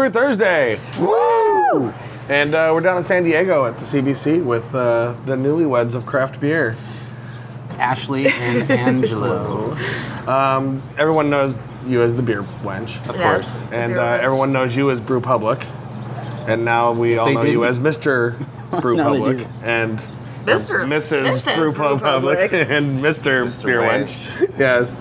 It's Brew Thursday. Woo! And uh, we're down in San Diego at the CBC with uh, the newlyweds of craft beer. Ashley and Angelo. Everyone knows you as the beer wench, of Yes, course, and uh, everyone knows you as Brewpublic. And now we all They know you didn't- as Mr. Brew Now Public and Mr. Mrs. Mrs. Brew Brew Public Public. and Mr. Mr. Beer Wench. Wench. Yes.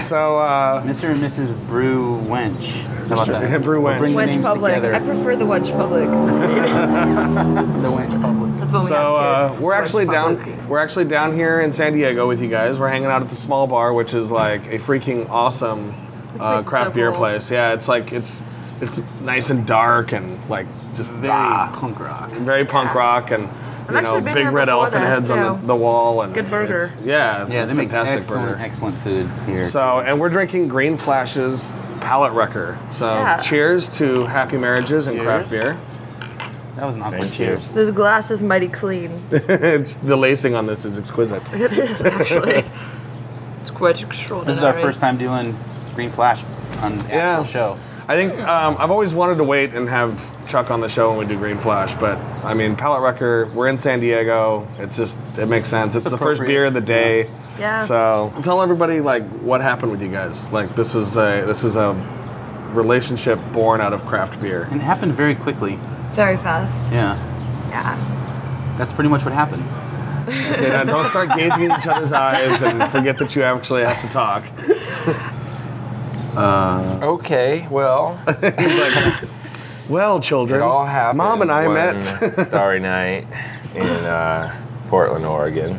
So uh, Mr. and Mrs. Brew Wench. How about Mr. that? Brew We'll Wench. Bring the Wench names Public. together. I prefer the Wench Public. The Wench Public. That's when we So have uh, kids. we're Wench actually down. Public. We're actually down here in San Diego with you guys. We're hanging out at the Small Bar, which is like a freaking awesome This uh, is craft so beer cool. place. Yeah, it's like it's it's nice and dark and like just Very ah, punk rock. very punk Yeah. rock and you actually know been big red elephant this, heads on the, the wall and Good burger. Yeah, Yeah, they make fantastic excellent, burger. excellent food here. So, and we're drinking Green Flash's Palate Wrecker. So, Yeah. cheers to happy marriages and craft beer. that was not Thank good. Cheers. This glass is mighty clean. it's the lacing on this is exquisite. It is actually. It's quite extraordinary. This is our first time doing Green Flash on the Yeah. actual show. I think um, I've always wanted to wait and have Chuck on the show when we do Green Flash, but I mean, Palate Wrecker, we're in San Diego. It's just, it makes sense. It's, It's the first beer of the day. Yeah. So tell everybody like what happened with you guys. Like this was a this was a relationship born out of craft beer. And it happened very quickly. Very fast. Yeah. Yeah. That's pretty much what happened. Okay, now don't start gazing in each other's eyes and forget that you actually have to talk. Okay, well, like, well, children, it all happened. Mom and I met. Starry night in uh, Portland, Oregon.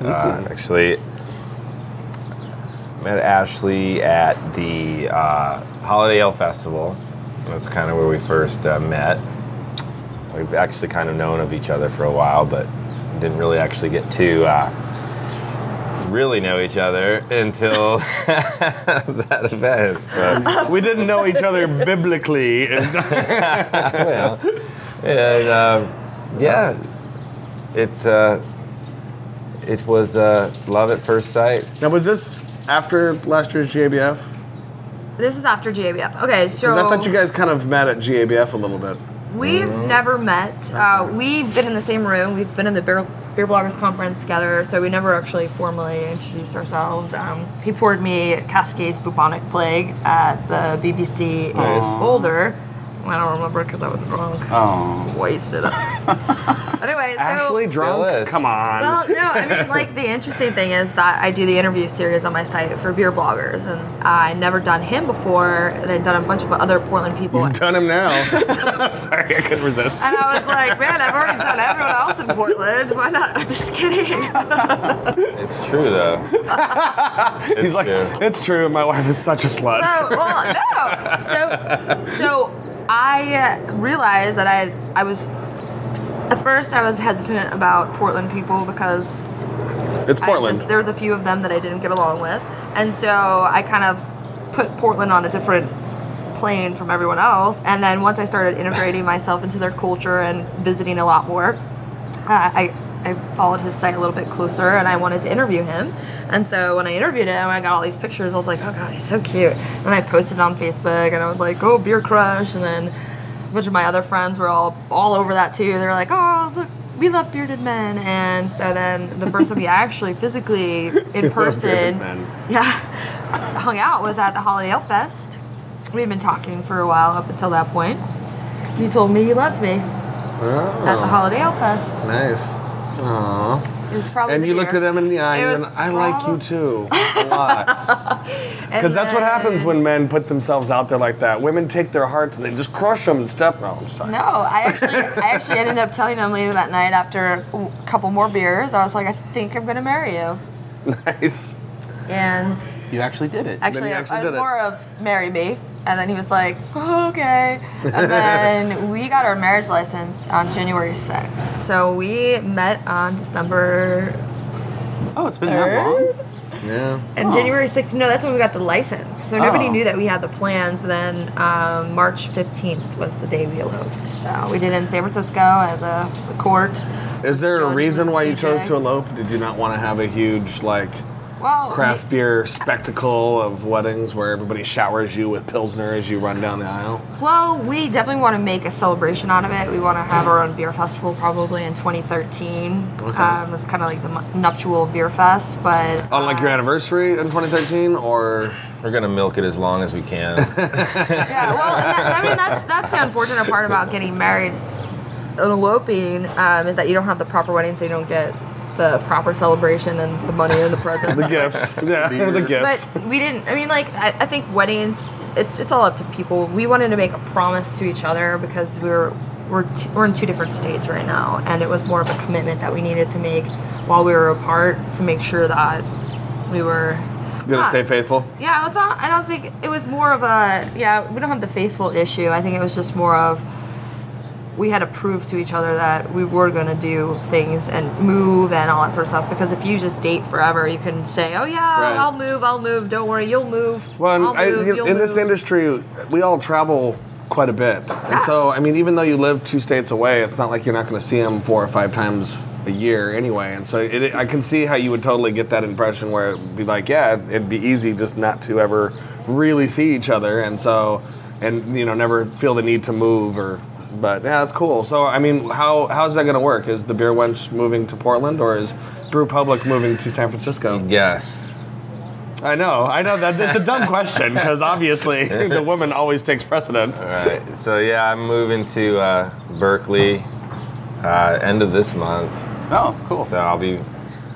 Uh, actually, met Ashley at the uh, Holiday Ale Festival. That's kind of where we first uh, met. We've actually kind of known of each other for a while, but didn't really actually get to uh, really know each other until that event. So. we didn't know each other biblically. And well, and um, yeah, it uh, it was uh, love at first sight. now, was this after last year's GABF? This is after GABF. Okay, so. I thought you guys kind of met at GABF a little bit. We've never met. Uh, we've been in the same room. We've been in the Beer, Beer Bloggers Conference together, so we never actually formally introduced ourselves. Um, he poured me Cascades Bourbonic Plague at the BBC in Nice. Boulder. I don't remember because I was drunk. Oh. Wasted. anyway, so, Ashley drunk? is. Come on. Well, no, I mean, like the interesting thing is that I do the interview series on my site for beer bloggers, and I never done him before, and I'd done a bunch of other Portland people. You've done him now. Sorry, I couldn't resist. And I was like, man, I've already done everyone else in Portland. Why not? I'm just kidding. It's true though. It's He's like, true. it's true. My wife is such a slut. So, well, no. So, so I realized that I, I was, at first I was hesitant about Portland people because it's Portland. just, there was a few of them that I didn't get along with, and so I kind of put Portland on a different plane from everyone else. And then once I started integrating myself into their culture and visiting a lot more, uh, I I followed his site a little bit closer, and I wanted to interview him. And so when I interviewed him, I got all these pictures. I was like, oh god, he's so cute. And I posted it on Facebook, and I was like, oh, beer crush, and then. A bunch of my other friends were all all over that too. They were like, "Oh, look, we love bearded men." And so then the first time we actually physically in person, yeah, hung out was at the Holiday Ale Fest. We'd been talking for a while up until that point. You told me you loved me at the Oh, Holiday Ale Fest. nice. Aww. Probably And you looked at him in the eye and I like you too. A lot. Because that's what happens when men put themselves out there like that. Women take their hearts and they just crush them and step. No, I'm sorry. No, I actually, I actually ended up telling him later that night after a couple more beers. I was like, I think I'm gonna marry you. Nice. And You actually did it. actually, I- actually I was did it. more of marry me. And then he was like, "Oh, okay. And then we got our marriage license on January 6th. So we met on December Oh, it's been that long. Yeah. And January 6th, no, that's when we got the license. So nobody Oh. knew that we had the plans. Then um, March 15th was the day we eloped. So we did it in San Francisco at the, the court. Is there a reason was why you chose to elope? Did you not want to have a huge like Well, craft beer spectacle of weddings where everybody showers you with pilsner as you run down the aisle? Well, we definitely want to make a celebration out of it. We want to have our own beer festival probably in 2013. Okay. Um, it's kind of like the nuptial beer fest, but On like your uh, anniversary in 2013, or We're gonna milk it as long as we can. yeah. Well, that, I mean that's that's the unfortunate part about getting married and eloping um, is that you don't have the proper wedding, so you don't get the proper celebration and the money and the present. the gifts? yeah, the gifts. But we didn't. I mean, like I, I think weddings. It's it's all up to people. We wanted to make a promise to each other because we were we're t- we're in two different states right now, and it was more of a commitment that we needed to make while we were apart to make sure that we were. Gonna not- stay faithful. Yeah, it's not. I don't think it was more of a. Yeah, we don't have the faithful issue. I think it was just more of we had to prove to each other that we were going to do things and move and all that sort of stuff. Because if you just date forever, you can say, "Oh yeah, Right. I'll move, I'll move. Don't worry, you'll move. Well, and I'll I, move, in in this industry, we all travel quite a bit, and so I mean, even though you live two states away, it's not like you're not going to see them four or five times a year anyway. And so it, I can see how you would totally get that impression where it'd be like, yeah, it'd be easy just not to ever really see each other, and so and you know never feel the need to move or. But yeah, that's cool. So I mean, how how's that going to work? Is the beer wench moving to Portland, or is Brewpublic moving to San Francisco? yes. I know, I know that it's a dumb question because obviously the woman always takes precedent. All right. So yeah, I'm moving to uh, Berkeley uh, end of this month. Oh, cool. So I'll be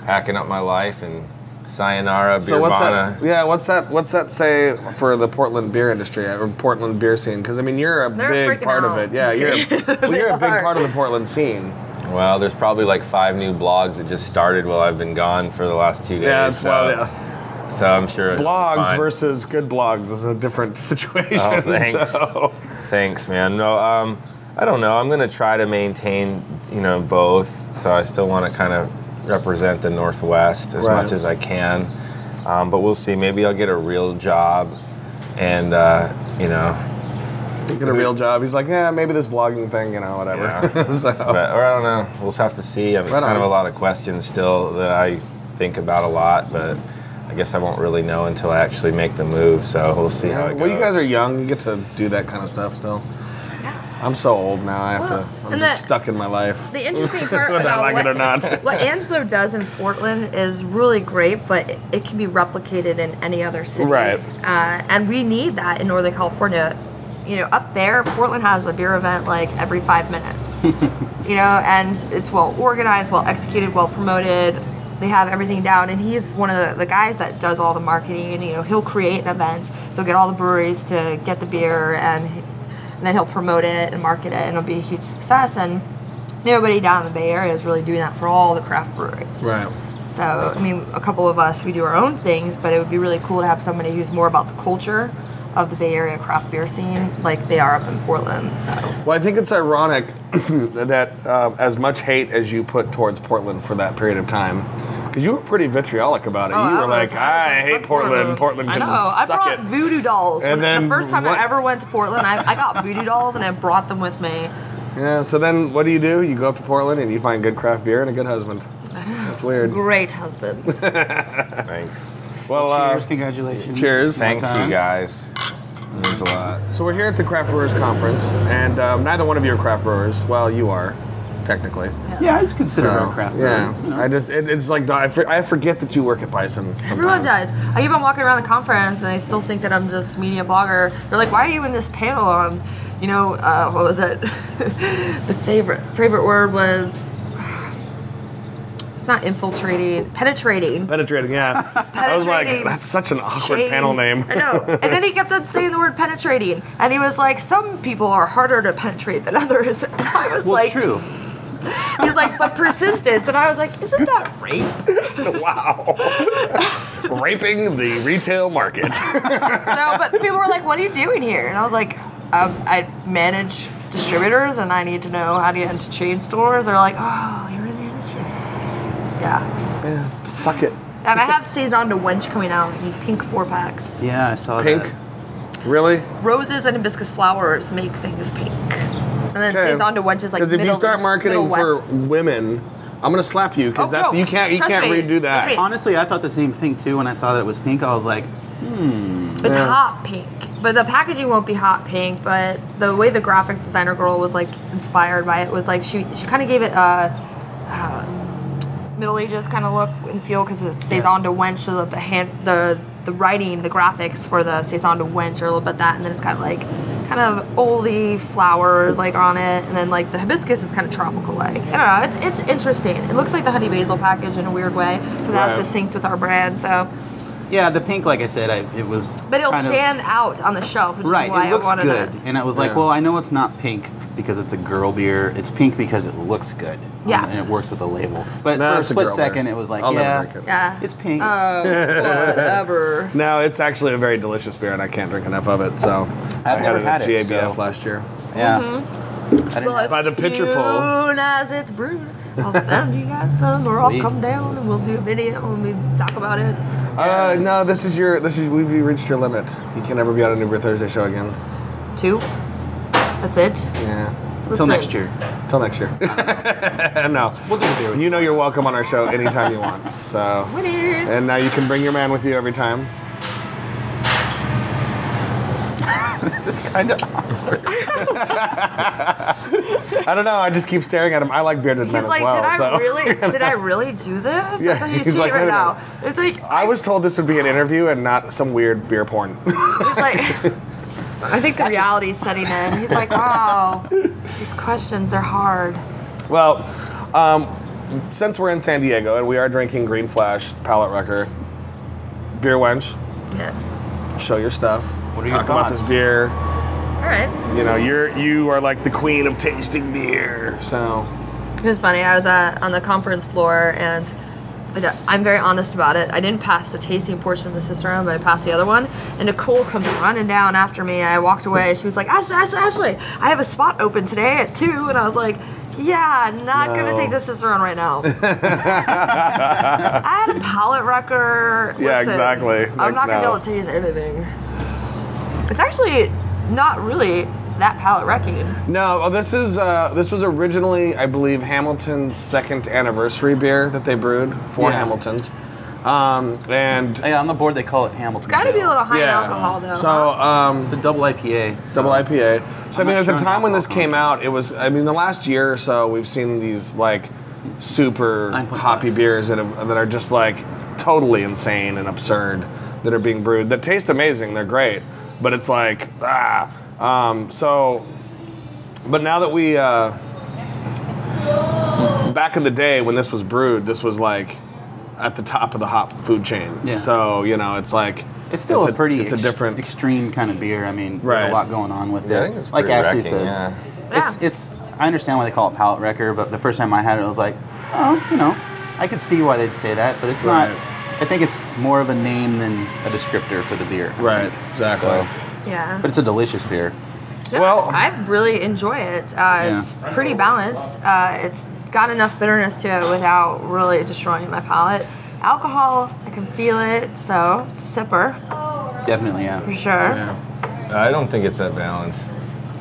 packing up my life and sayonara So what's that? Yeah, what's that? What's that say for the Portland beer industry or Portland beer scene? Because I mean, you're a They're big freaking part of it. Yeah, you're a, well, you're a big part of the Portland scene. Well, there's probably like five new blogs that just started while I've been gone for the last two days. Yeah, it's so, well, yeah. so I'm sure. blogs fine. versus good blogs is a different situation. Oh, thanks. So, Thanks, man. No, um, I don't know. I'm gonna try to maintain, you know, both. So I still want to kind of represent the Northwest as Right. much as I can. Um, but we'll see. Maybe I'll get a real job, and uh, you know, get a real job. He's like, yeah, maybe this blogging thing, you know, whatever. Yeah. so, but, or I don't know. We'll just have to see. I mean, it's kind of a lot of questions still that I think about a lot, but I guess I won't really know until I actually make the move. So we'll see how it goes. well, you guys are young. You get to do that kind of stuff still. I'm so old now. I have Well, to. I'm just the- stuck in my life. The interesting part Whether I about like what, it or not. what Angelo does in Portland is really great, but it, can be replicated in any other city. Right. Uh, and we need that in Northern California. You know, up there, Portland has a beer event like every five minutes. you know, and it's well organized, well executed, well promoted. They have everything down, and he's one of the, the guys that does all the marketing. And you know, he'll create an event. He'll get all the breweries to get the beer, and, and then he'll promote it and market it, and it'll be a huge success. And nobody down in the Bay Area is really doing that for all the craft breweries. Right. So, I mean, a couple of us, we do our own things, but it would be really cool to have somebody who's more about the culture of the Bay Area craft beer scene, like they are up in Portland. So, Well, I think it's ironic that uh, as much hate as you put towards Portland for that period of time, because you were pretty vitriolic about it. Oh, you I were was- like, was I, like, hate "Fuck Portland. Portland I can know. I brought it. voodoo dolls. And then the first time what- I ever went to Portland, I, I got voodoo dolls and I brought them with me. Yeah. So then, what do you do? You go up to Portland and you find good craft beer and a good husband. That's weird. Great husband. Thanks. Well, uh, cheers, congratulations. cheers. Thanks, you guys. It means a lot. So we're here at the Craft Brewers Conference, and um, neither one of you are craft brewers. Well, you are, technically. Yeah, I just consider it So, a craft yeah, you know. I just it, it's like I, for, I forget that you work at Bison. Sometimes. Everyone does. I keep on walking around the conference and they still think that I'm just media blogger. They're like, why are you in this panel on, you know, uh, what was it? the favorite favorite word was, it's not infiltrating, penetrating. Penetrating, yeah. I was like, that's such an awkward Shade. panel name. I know. And then he kept on saying the word penetrating. And he was like, some people are harder to penetrate than others. And I was Well, like, it's true. He's like, but persistence. And I was like, isn't that rape? wow. Raping the retail market. No, but people were like, "What are you doing here?" And I was like, um, "I manage distributors, and I need to know how to get into chain stores." They're like, "Oh, you're in the industry." Yeah, yeah, suck it. and I have saison de wench coming out in pink four packs. Yeah, I saw it. Pink. that. Really? Roses and hibiscus flowers make things pink, and then saison de wench is like Because if you start marketing for women, I'm gonna slap you because Oh, that's no. you can't you Trust can't me. redo that. Honestly, I thought the same thing too when I saw that it was pink. I was like, hmm. It's Yeah. hot pink, but the packaging won't be hot pink. But the way the graphic designer girl was like inspired by it was like she she kind of gave it a, uh Middle Ages kind of look and feel because it says Yes. on to wench, so that the hand the the writing, the graphics for the saison de wench are a little bit that, and then it's got like kind of oldie flowers like on it, and then like the hibiscus is kind of tropical like. I don't know, it's it's interesting. It looks like the honey basil package in a weird way because it has Right. to sync with our brand. So, yeah, the pink, like I said, I, it was. but it'll kind of- stand out on the shelf, which Right, is why it looks I wanted good, it. and I was like, Yeah. well, I know it's not pink because it's a girl beer. It's pink because it looks good. Yeah. and it works with the label. But Nah, for a it's a split second, beer. it was like, I'll never yeah, drink it. Yeah. it's pink. Oh, whatever. No, it's actually a very delicious beer, and I can't drink enough of it. So I I've never it had at it, GABF so- last year. yeah. mm-hmm. I didn't Well, By the as pitcher full. soon as it's brewed, I'll send you guys some, or Sweet. I'll come down and we'll do a video and we talk about it. Uh, no, this is your this is we've reached your limit. You can never be on a New Brew Thursday show again. Two. That's it. Yeah. Until Listen, next year. Till next year. And no. We'll do a beer You know you're welcome on our show anytime you want. So Winner. and now you can bring your man with you every time. Is kind of. I don't know. I just keep staring at him. I like bearded men He's as like, well. did I so. really? Did I really do this? Yeah, That's what he's, he's like, right now. It's like I was told this would be an interview and not some weird beer porn. It's like. I think the reality's setting in. He's like, wow, these questions they're hard. well, um, since we're in San Diego and we are drinking Green Flash Palate Wrecker, Beer Wench, Yes. show your stuff. What are your Talk about this beer. All right. You know, you're you are like the queen of tasting beer. So It was funny. I was at, on the conference floor, and I'm very honest about it. I didn't pass the tasting portion of the Cicerone, but I passed the other one. And Nicole comes running down after me. I walked away. She was like, Ashley, Ashley, Ashley, I have a spot open today at two. And I was like, yeah, not gonna take this Cicerone right now. I had a palate wrecker. Yeah, Listen, exactly. I'm Like, not gonna no. be able to taste anything. It's actually not really that palate wrecking. no, oh, this is uh, this was originally, I believe, Hamilton's second anniversary beer that they brewed for Yeah. Hamilton's, um, and Yeah, on the board they call it hamilton's Got to be a little high in alcohol though. So um, It's a double IPA. so- double IPA. So I'm I mean, at the sure on time when this came out, it was. I mean, the last year or so, we've seen these like super hoppy beers that have, that are just like totally insane and absurd that are being brewed that taste amazing. They're great, but it's like ah. Um, so, but now that we uh, back in the day when this was brewed, this was like at the top of the hop food chain. Yeah. So you know, it's like It's still a, pretty It's a different. extreme kind of beer. I mean, there's a lot going on with Yeah, I it. think it's like pretty Ashley wrecking, said, yeah. it's it's. I understand why they call it palate wrecker, but the first time I had it, I was like, oh, you know, I could see why they'd say that, but it's Right. not. I think it's more of a name than a descriptor for the beer. I Right, think. exactly. So, yeah. but it's a delicious beer. Yeah, Well- I really enjoy it. Uh, It's pretty balanced. Uh, it's got enough bitterness to it without really destroying my palate. Alcohol, I can feel it, so it's a sipper Definitely, yeah. for sure. Yeah. I don't think it's that balanced,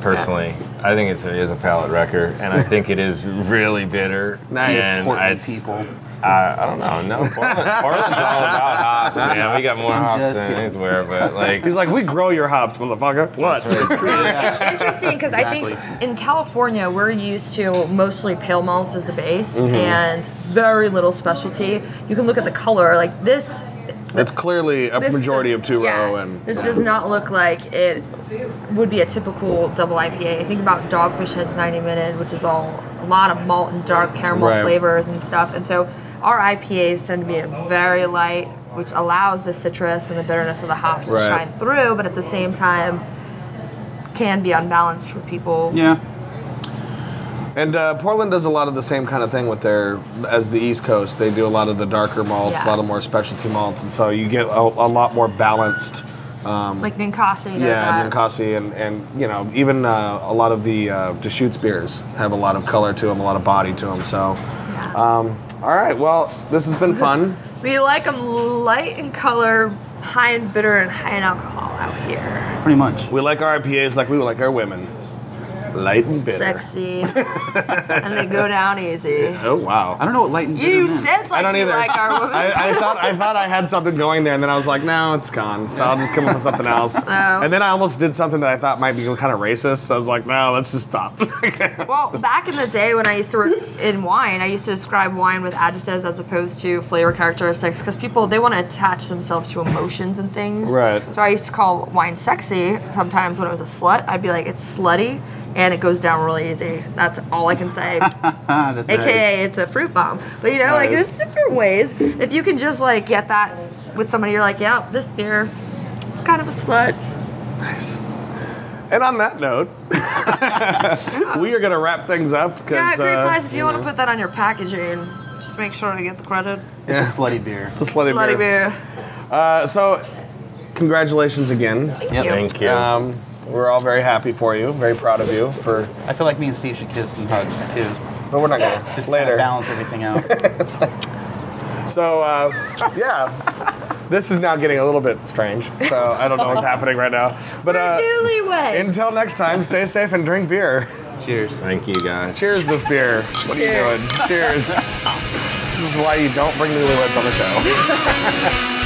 personally. I think it's, it is a palate wrecker, and I think it is really bitter. Nice. And Portland it's- people. I, I don't know. No, Portland, Portland's all about hops, man. We got more I'm hops than kidding. anywhere, but like. He's like, we grow your hops, motherfucker. What? It's interesting because I think in California we're used to mostly pale malts as a base Mm-hmm. and very little specialty. You can look at the color like this. It's clearly a this majority does- of two yeah, row, and this does not look like it would be a typical double IPA. Think about Dogfish Head's 90 Minute, which is all a lot of malt and dark caramel Right. flavors and stuff. And so our IPAs tend to be very light, which allows the citrus and the bitterness of the hops Right. to shine through, but at the same time can be unbalanced for people. Yeah. And uh, Portland does a lot of the same kind of thing with their as the East Coast. They do a lot of the darker malts, Yeah. a lot of more specialty malts, and so you get a, a lot more balanced. Um, Like Ninkasi does yeah, that. Ninkasi and and you know even uh, a lot of the uh, Deschutes beers have a lot of color to them, a lot of body to them. So, Yeah. um, all right, well, this has been fun. we like them light in color, high in bitter, and high in alcohol out here. Pretty much. We like our IPAs like we like our women. Light and bitter. sexy, and they go down easy. Oh wow. I don't know what light and bitter You meant. said like I don't you either. like our women. I, I thought I thought I had something going there, and then I was like, no, it's gone. So I'll just come up with something else. Oh. And then I almost did something that I thought might be kind of racist. So I was like, no, let's just stop. Well, back in the day when I used to work in wine, I used to describe wine with adjectives as opposed to flavor characteristics because people they want to attach themselves to emotions and things. Right. So I used to call wine sexy. Sometimes when it was a slut, I'd be like, it's slutty and it goes down really easy. That's all I can say. That's AKA it's a fruit bomb. But you know, like there's different ways. If you can just like get that with somebody, you're like, yeah, this beer, it's kind of a slut. nice. And on that note, we are going to wrap things up Yeah, because Great uh, Flies, if you want to put that on your packaging, just make sure to get the credit. It's a slutty beer. it's a slutty, Slutty beer. beer. Uh, so, congratulations again. Yep. you. Thank you. Um, we're all very happy for you, very proud of you for. I feel like me and Steve should kiss and hug too. But we're not gonna. Just kinda later. balance everything out. So uh, yeah, this is now getting a little bit strange. So I don't know what's happening right now. But uh, Newlywed. until next time, stay safe and drink beer. Cheers. Thank you guys. Cheers, this beer. What are you doing? Cheers. this is why you don't bring newlyweds on the show.